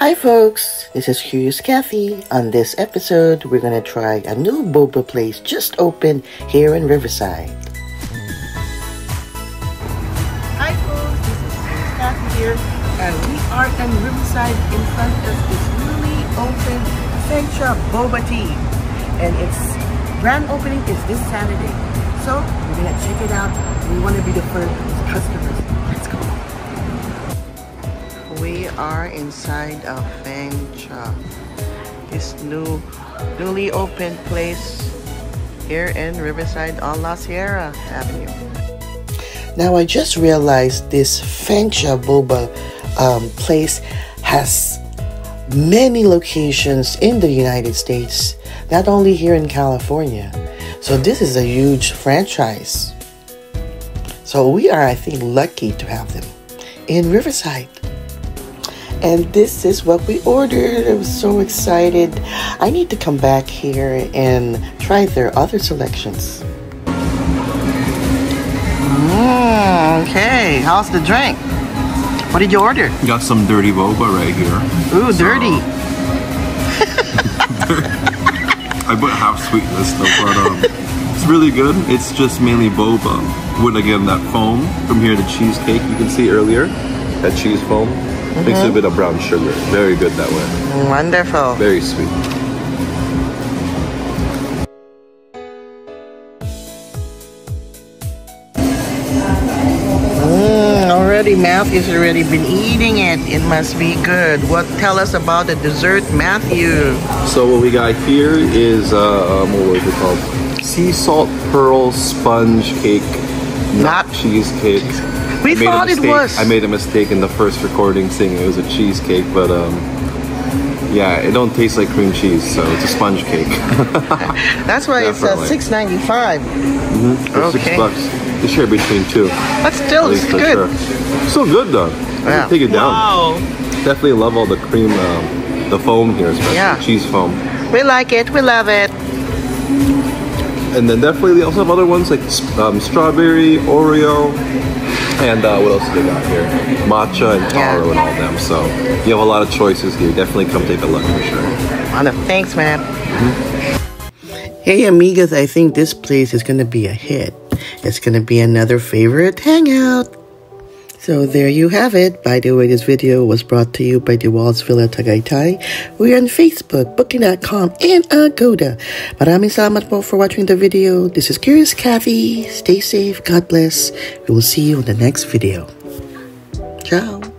Hi folks, this is Curious Cathy. On this episode, we're gonna try a new boba place just opened here in Riverside. Hi folks, this is Curious Cathy here, and we are in Riverside in front of this newly opened Feng Cha Boba Tea. And its grand opening is this Saturday. So we're gonna check it out. We wanna be the first customers. Let's go. We are inside of Feng Cha, this new, newly opened place here in Riverside on La Sierra Avenue. Now I just realized this Feng Cha Boba um, place has many locations in the United States, not only here in California. So this is a huge franchise. So we are, I think, lucky to have them in Riverside. And this is what we ordered. I was so excited. I need to come back here and try their other selections. Mm, okay, how's the drink? What did you order? Got some dirty boba right here. Ooh, dirty. I put half sweetness though, but um, it's really good. It's just mainly boba with again that foam from here, the cheesecake you can see earlier, that cheese foam. Mixed with a bit of brown sugar. Very good that way. Wonderful. Very sweet. Mm, already Matthew's already been eating it. It must be good. What tell us about the dessert, Matthew? So what we got here is uh, um, what was it called? Sea salt pearl sponge cake, Not- not cheesecake. We I made a thought it was. I made a mistake in the first recording saying it was a cheesecake, but um, yeah, it don't taste like cream cheese, so it's a sponge cake. That's why it's uh, Definitely. six ninety five. For Okay. six bucks. You share between two. That's still, At it's good. sure. Still good though. Yeah. Take it down. Wow. Definitely love all the cream, um, the foam here, especially Yeah. cheese foam. We like it. We love it. And then definitely they also have other ones like um, strawberry, Oreo, and uh, what else do they got here? Matcha and Yeah. taro and all them. So you have a lot of choices here. Definitely come take a look for sure. Wonderful. Thanks, man. Hey, amigas. I think this place is going to be a hit. It's going to be another favorite hangout. So there you have it. By the way, this video was brought to you by D'Waldz Villa Tagaytay. We're on Facebook, Booking.com, and Agoda. Maraming salamat po for watching the video. This is Curious Cathy. Stay safe. God bless. We will see you in the next video. Ciao.